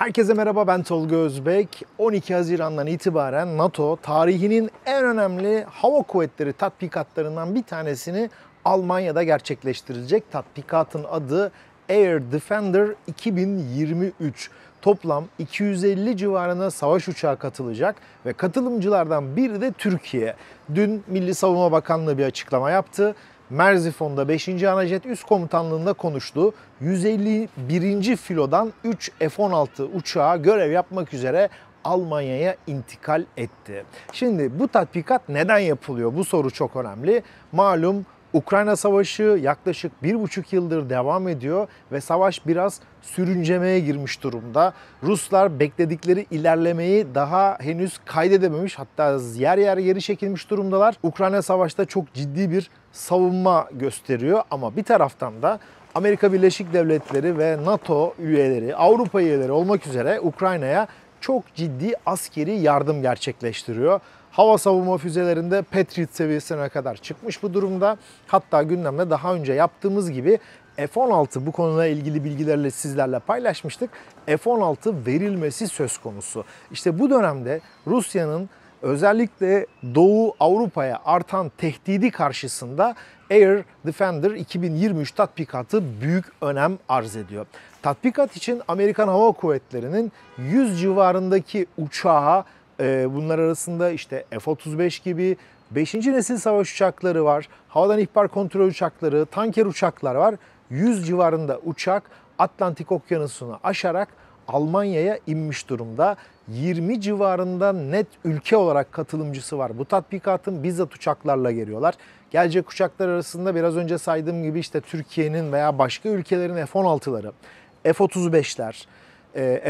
Herkese merhaba ben Tolga Özbek. 12 Haziran'dan itibaren NATO tarihinin en önemli hava kuvvetleri tatbikatlarından bir tanesini Almanya'da gerçekleştirecek. Tatbikatın adı Air Defender 2023. Toplam 250 civarına savaş uçağı katılacak ve katılımcılardan biri de Türkiye. Dün Milli Savunma Bakanlığı bir açıklama yaptı. Merzifon'da 5. Anajet Üst Komutanlığı'nda konuştu. 151. filodan 3 F-16 uçağı görev yapmak üzere Almanya'ya intikal etti. Şimdi bu tatbikat neden yapılıyor? Bu soru çok önemli. Malum Ukrayna Savaşı yaklaşık bir buçuk yıldır devam ediyor ve savaş biraz sürüncemeye girmiş durumda. Ruslar bekledikleri ilerlemeyi daha henüz kaydedememiş hatta yer yer geri çekilmiş durumdalar. Ukrayna Savaş'ta çok ciddi bir savunma gösteriyor ama bir taraftan da Amerika Birleşik Devletleri ve NATO üyeleri, Avrupa üyeleri olmak üzere Ukrayna'ya çok ciddi askeri yardım gerçekleştiriyor. Hava savunma füzelerinde Patriot seviyesine kadar çıkmış bu durumda. Hatta gündemde daha önce yaptığımız gibi F-16 bu konuyla ilgili bilgilerle sizlerle paylaşmıştık. F-16 verilmesi söz konusu. İşte bu dönemde Rusya'nın özellikle Doğu Avrupa'ya artan tehdidi karşısında Air Defender 2023 tatbikatı büyük önem arz ediyor. Tatbikat için Amerikan Hava Kuvvetleri'nin 100 civarındaki uçağa bunlar arasında işte F-35 gibi 5. nesil savaş uçakları var, havadan ihbar kontrol uçakları, tanker uçaklar var. 100 civarında uçak Atlantik Okyanusu'nu aşarak Almanya'ya inmiş durumda. 20 civarında net ülke olarak katılımcısı var. Bu tatbikatın bizzat uçaklarla geliyorlar. Gelecek uçaklar arasında biraz önce saydığım gibi işte Türkiye'nin veya başka ülkelerin F-16'ları, F-35'ler,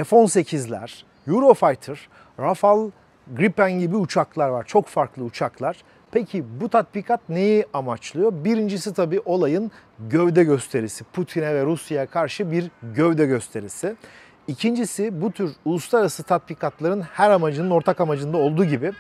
F-18'ler, Eurofighter, Rafale, Gripen gibi uçaklar var. Çok farklı uçaklar. Peki bu tatbikat neyi amaçlıyor? Birincisi tabii olayın gövde gösterisi. Putin'e ve Rusya'ya karşı bir gövde gösterisi. İkincisi bu tür uluslararası tatbikatların her amacının ortak amacında olduğu gibi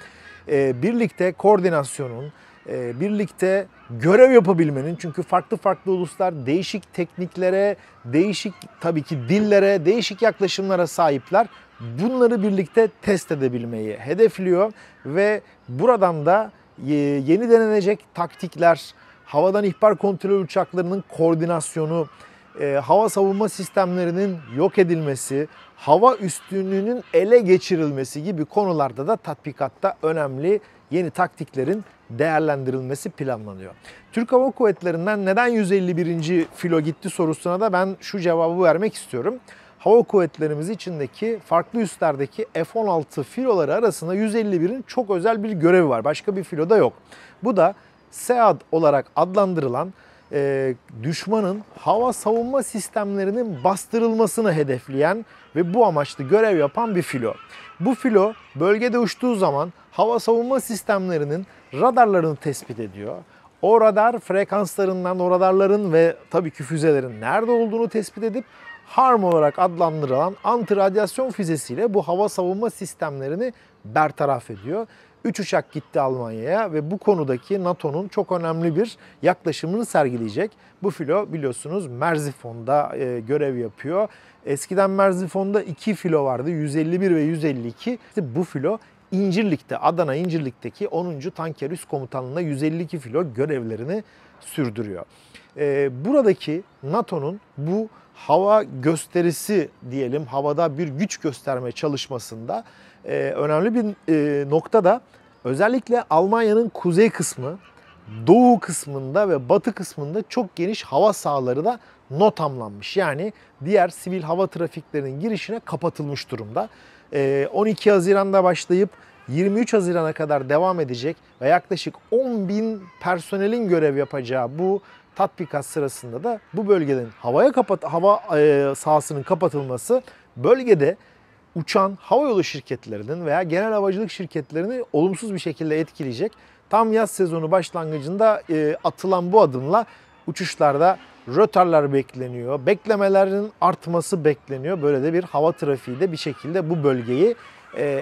e, birlikte koordinasyonun, e, birlikte görev yapabilmenin çünkü farklı farklı uluslar değişik tekniklere, değişik tabii ki dillere, değişik yaklaşımlara sahipler. Bunları birlikte test edebilmeyi hedefliyor ve buradan da yeni denenecek taktikler, havadan ihbar kontrol uçaklarının koordinasyonu, e, hava savunma sistemlerinin yok edilmesi, hava üstünlüğünün ele geçirilmesi gibi konularda da tatbikatta önemli yeni taktiklerin değerlendirilmesi planlanıyor. Türk Hava Kuvvetleri'nden neden 151. filo gitti sorusuna da ben şu cevabı vermek istiyorum. Hava Kuvvetlerimiz içindeki farklı üslerdeki F-16 filoları arasında 151'in çok özel bir görevi var. Başka bir filoda yok. Bu da SEAD olarak adlandırılan e, düşmanın hava savunma sistemlerinin bastırılmasını hedefleyen ve bu amaçlı görev yapan bir filo. Bu filo bölgede uçtuğu zaman hava savunma sistemlerinin radarlarını tespit ediyor. O radar frekanslarından o radarların ve tabii ki füzelerin nerede olduğunu tespit edip HARM olarak adlandırılan anti radyasyon füzesiyle bu hava savunma sistemlerini bertaraf ediyor. 3 uçak gitti Almanya'ya ve bu konudaki NATO'nun çok önemli bir yaklaşımını sergileyecek. Bu filo biliyorsunuz Merzifon'da e, görev yapıyor. Eskiden Merzifon'da 2 filo vardı 151 ve 152. İşte bu filo İncirlik'te, Adana İncirlik'teki 10. Tanker Üst Komutanlığı'nda 152 filo görevlerini sürdürüyor. E, buradaki NATO'nun bu hava gösterisi diyelim, havada bir güç gösterme çalışmasında e, önemli bir e, nokta da özellikle Almanya'nın kuzey kısmı, doğu kısmında ve batı kısmında çok geniş hava sahaları da notamlanmış. Yani diğer sivil hava trafiklerinin girişine kapatılmış durumda. E, 12 Haziran'da başlayıp 23 Haziran'a kadar devam edecek ve yaklaşık 10 bin personelin görev yapacağı bu tatbikat sırasında da bu bölgenin havaya kapat hava e, sahasının kapatılması bölgede uçan havayolu şirketlerinin veya genel havacılık şirketlerini olumsuz bir şekilde etkileyecek. Tam yaz sezonu başlangıcında e, atılan bu adımla uçuşlarda rötarlar bekleniyor. Beklemelerin artması bekleniyor. Böyle de bir hava trafiği de bir şekilde bu bölgeyi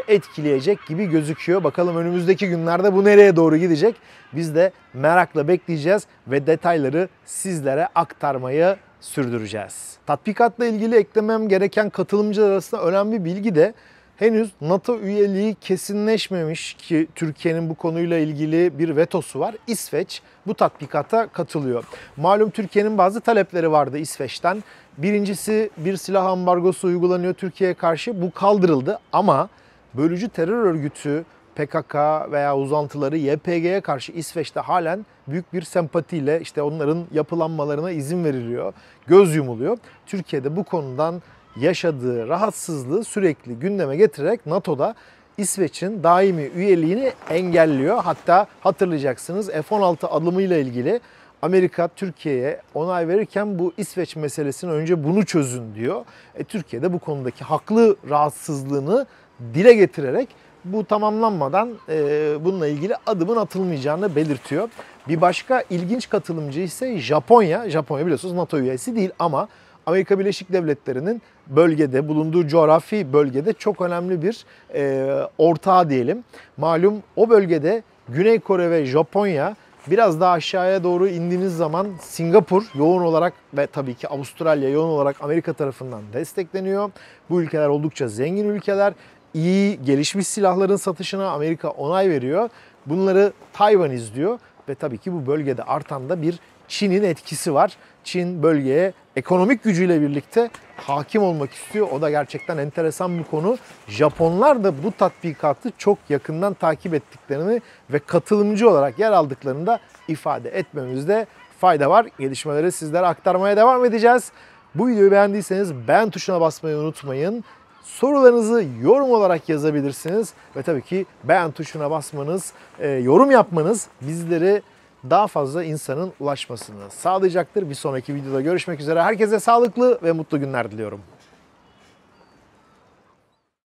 etkileyecek gibi gözüküyor. Bakalım önümüzdeki günlerde bu nereye doğru gidecek? Biz de merakla bekleyeceğiz ve detayları sizlere aktarmayı sürdüreceğiz. Tatbikatla ilgili eklemem gereken katılımcılar arasında önemli bilgi de henüz NATO üyeliği kesinleşmemiş ki Türkiye'nin bu konuyla ilgili bir vetosu var. İsveç bu tatbikata katılıyor. Malum Türkiye'nin bazı talepleri vardı İsveç'ten. Birincisi bir silah ambargosu uygulanıyor Türkiye'ye karşı. Bu kaldırıldı ama bölücü terör örgütü PKK veya uzantıları YPG'ye karşı İsveç'te halen büyük bir sempatiyle işte onların yapılanmalarına izin veriliyor. Göz yumuluyor. Türkiye'de bu konudan yaşadığı rahatsızlığı sürekli gündeme getirerek NATO'da İsveç'in daimi üyeliğini engelliyor. Hatta hatırlayacaksınız F-16 alımıyla ilgili Amerika Türkiye'ye onay verirken bu İsveç meselesini önce bunu çözün diyor. E, Türkiye de bu konudaki haklı rahatsızlığını dile getirerek bu tamamlanmadan e, bununla ilgili adımın atılmayacağını belirtiyor. Bir başka ilginç katılımcı ise Japonya. Japonya biliyorsunuz NATO üyesi değil ama Amerika Birleşik Devletleri'nin bölgede, bulunduğu coğrafi bölgede çok önemli bir e, ortağı diyelim. Malum o bölgede Güney Kore ve Japonya biraz daha aşağıya doğru indiğiniz zaman Singapur yoğun olarak ve tabii ki Avustralya yoğun olarak Amerika tarafından destekleniyor. Bu ülkeler oldukça zengin ülkeler. İyi gelişmiş silahların satışına Amerika onay veriyor. Bunları Tayvan izliyor ve tabii ki bu bölgede artan da bir Çin'in etkisi var. Çin bölgeye ekonomik gücüyle birlikte hakim olmak istiyor. O da gerçekten enteresan bir konu. Japonlar da bu tatbikatı çok yakından takip ettiklerini ve katılımcı olarak yer aldıklarını da ifade etmemizde fayda var. Gelişmeleri sizlere aktarmaya devam edeceğiz. Bu videoyu beğendiyseniz beğen tuşuna basmayı unutmayın. Sorularınızı yorum olarak yazabilirsiniz ve tabii ki beğen tuşuna basmanız, e, yorum yapmanız bizleri daha fazla insanın ulaşmasını sağlayacaktır. Bir sonraki videoda görüşmek üzere. Herkese sağlıklı ve mutlu günler diliyorum.